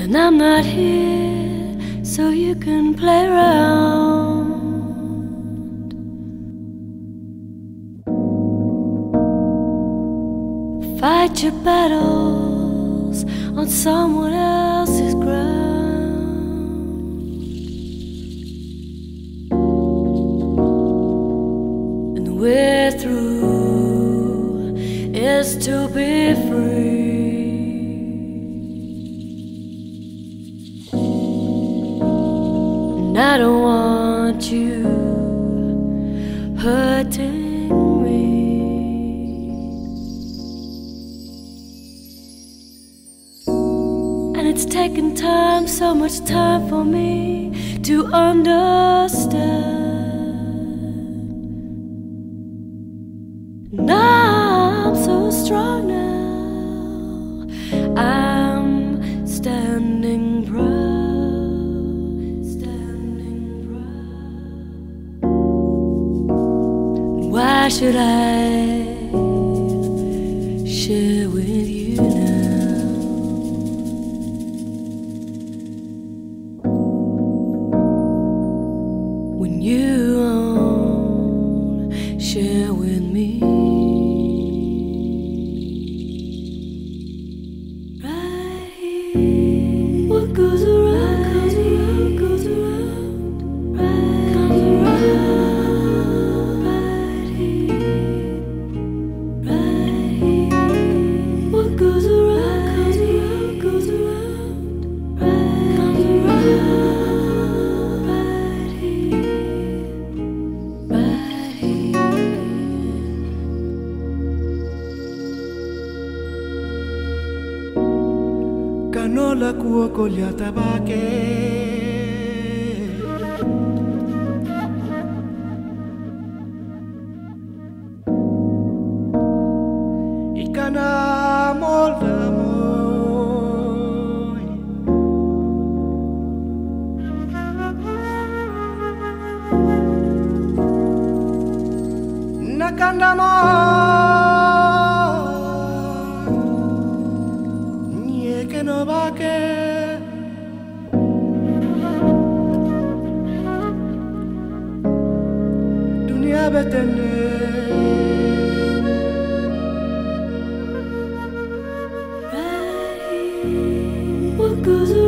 And I'm not here so you can play around. Fight your battles on someone else's ground. And way through is to be free. I don't want you hurting me. And it's taken time, so much time for me to understand. Now I'm so strong now. Should I share with you now? When you won't share with me. Canola cuoco gli tabacche I cana molta moi Nakanda No bake Dunia betene What goes around